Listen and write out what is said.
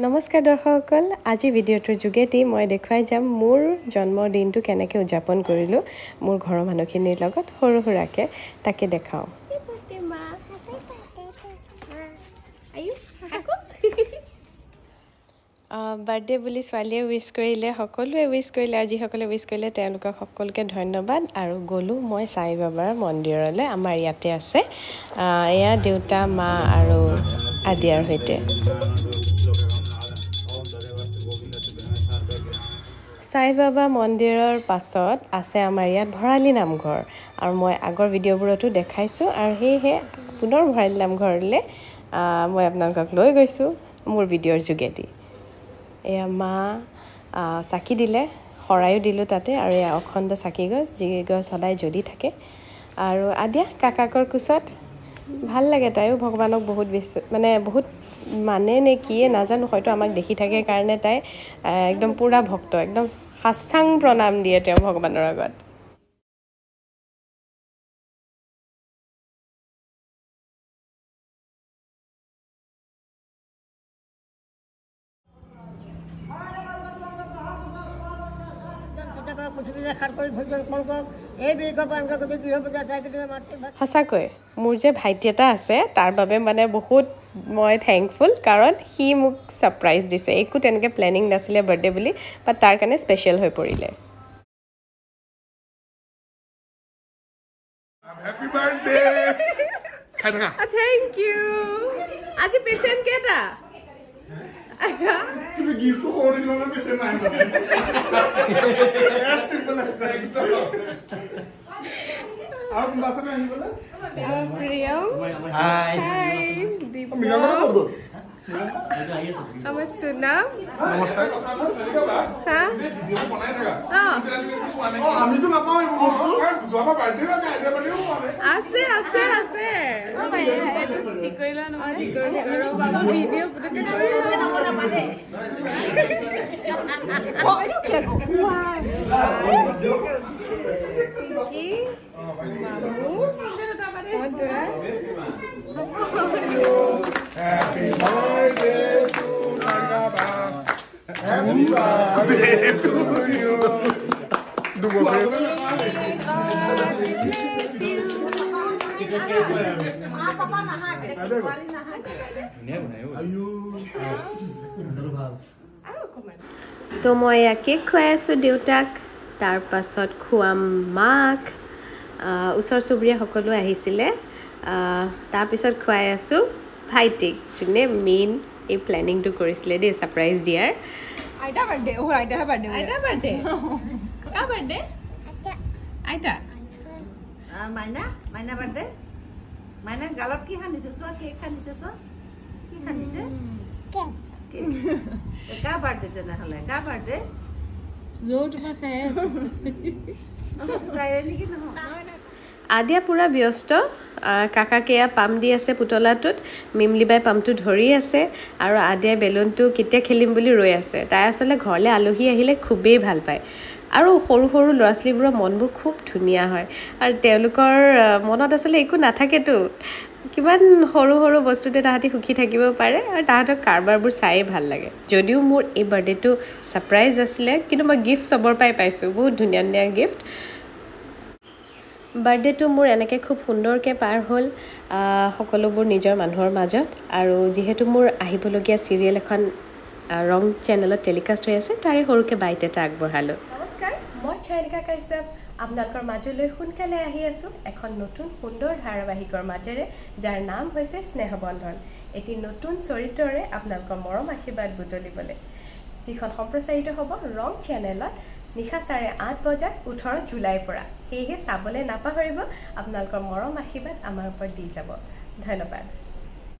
নমস্কাৰ দৰ্শকসকল আজি ভিডিঅ'টোৰ যোগেদি মই দেখুৱাই যাম মোৰ জন্মদিনটো কেনেকৈ উদযাপন কৰিলোঁ মোৰ ঘৰৰ মানুহখিনিৰ লগত সৰু সুৰাকৈ তাকে দেখাওঁ। বাৰ্থডে বুলি ছোৱালীয়ে উইচ কৰিলে সকলোৱে উইচ কৰিলে আৰু যিসকলে উইচ কৰিলে তেওঁলোকক সকলোকে ধন্যবাদ আৰু গ'লোঁ মই সাই বাবাৰ মন্দিৰলৈ আমাৰ ইয়াতে আছে। এয়া দেউতা মা আৰু আদিয়াৰ সৈতে। সাই বাবা মন্দিৰৰ পাছত আছে আমাৰ ইয়াত ভৰালি নামঘৰ। আৰু মই আগৰ ভিডিঅ'বোৰতো দেখাইছোঁ আৰু সেয়েহে পুনৰ ভৰালি নামঘৰলৈ মই আপোনালোকক লৈ গৈছোঁ মোৰ ভিডিঅ'ৰ যোগেদি। এয়া মা চাকি দিলে শৰাইও দিলোঁ তাতে আৰু এয়া অখণ্ড চাকি গছ যি গছ সদায় জ্বলি থাকে। আৰু আদিয়া কাকাকৰ কোচত ভাল লাগে তাইও ভগৱানক বহুত বেছি মানে বহুত মানে নে কিয়ে নাজানো হয়তো আমাক দেখি থাকে কাৰণে তাই একদম পূৰা ভক্ত একদম সাষ্ঠাং প্ৰণাম দিয়ে তেওঁ ভগৱানৰ আগত। সঁচাকৈ মোৰ যে ভাইটি এটা আছে তাৰ বাবে মানে বহুত মই থেংকফুল কাৰণ সি মোক ছাৰপ্ৰাইজ দিছে। একো তেনেকৈ প্লেনিং নাছিলে বাৰ্থডে বুলি বাট তাৰ কাৰণে স্পেচিয়েল হৈ পৰিলে. থেংক। ইউ আজি পেচেণ্ট কেইটা? তুমি গিফ্টটো সৰু দিনৰ পিছে নাই As simple as that. আৰু কোনোবা আছে নে আহিবলৈ প্ৰিয়ম Hai. হাই মিলাব ক'ত গ'ল আমাৰ সুনাম নমস্কাৰ হা ভিডিঅ' বনাই থাকা অঁ আমিতো নাপাওঁ এইবোৰ বস্তু পোৱা নাই আছে আছে। আছে ঠিক কৰি লোৱা নহয় ঠিক কৰি ৰ'বা মই ভিডিঅ' পুটুককৈ কৰি কি? তো মই ইয়াকে খুৱাই আছো দেউতাক। তাৰপাছত খুৱাম মাক। ওচৰ চুবুৰীয়া সকলো আহিছিলে। আহ, তাৰপিছত খুৱাই আছোঁ ভাইটিক যোনে মেইন এই প্লেনিংটো কৰিছিলে দেই ছাৰপ্ৰাইজ দিয়াৰ। আইতা বাৰ্থডে অ বাৰ্থডে আইতা বাৰ্থডে কাৰ বাৰ্থডে আইতা মাইনা মাইনা বাৰ্থডে মাইনা গালত কি সানিছে চোৱা কেক সানিছে চোৱা। কি কাৰ বাৰ্থডে তেনেহ'লে? কাৰ বাৰ্থডে আদিয়া পূৰা ব্যস্ত। আহ, কাকাকে এয়া পাম দি আছে পুতলাটোত। মিমলিবাই পামটো ধৰি আছে। আৰু আদিয়াই বেলুনটো কেতিয়া খেলিম বুলি ৰৈ আছে। তাই আচলতে ঘৰলৈ আলহী আহিলে খুবেই ভাল পায়। আৰু সৰু সৰু ল'ৰা ছোৱালীবোৰৰ মনবোৰ খুব ধুনীয়া হয়। আৰু তেওঁলোকৰ মনত আচলতে একো নাথাকেতো। কিমান সৰু সৰু বস্তুতে তাহাঁতি সুখী থাকিব পাৰে আৰু তাহাঁতক কাৰবাৰবোৰ চায়েই ভাল লাগে। যদিও মোৰ এই বাৰ্থডেটো ছাৰপ্ৰাইজ আছিলে কিন্তু মই গিফ্ট চবৰ পৰাই পাইছোঁ বহুত ধুনীয়া ধুনীয়া গিফ্ট বাৰ্থডেটো মোৰ এনেকৈ খুব সুন্দৰকৈ পাৰ হ'ল সকলোবোৰ নিজৰ মানুহৰ মাজত আৰু যিহেতু মোৰ আহিবলগীয়া চিৰিয়েল এখন ৰং চেনেলত টেলিকাষ্ট হৈ আছে তাৰে সৰুকৈ বাইট এটা আগবঢ়ালোঁ। নমস্কাৰ মই চয়নিকা কাশ্যপ আপোনালোকৰ মাজলৈ সোনকালে আহি আছোঁ। এখন নতুন সুন্দৰ ধাৰাবাহিকৰ মাজেৰে যাৰ নাম হৈছে স্নেহবন্ধন। এটি নতুন চৰিত্ৰৰে আপোনালোকৰ মৰম আশীৰ্বাদ বুটলিবলৈ। যিখন সম্প্ৰচাৰিত হ'ব ৰং চেনেলত নিশা চাৰে আঠ বজাত ওঠৰ জুলাইৰ পৰা। সেয়েহে চাবলৈ নাপাহৰিব আপোনালোকৰ মৰম আশীৰ্বাদ আমাৰ ওপৰত দি যাব। ধন্যবাদ।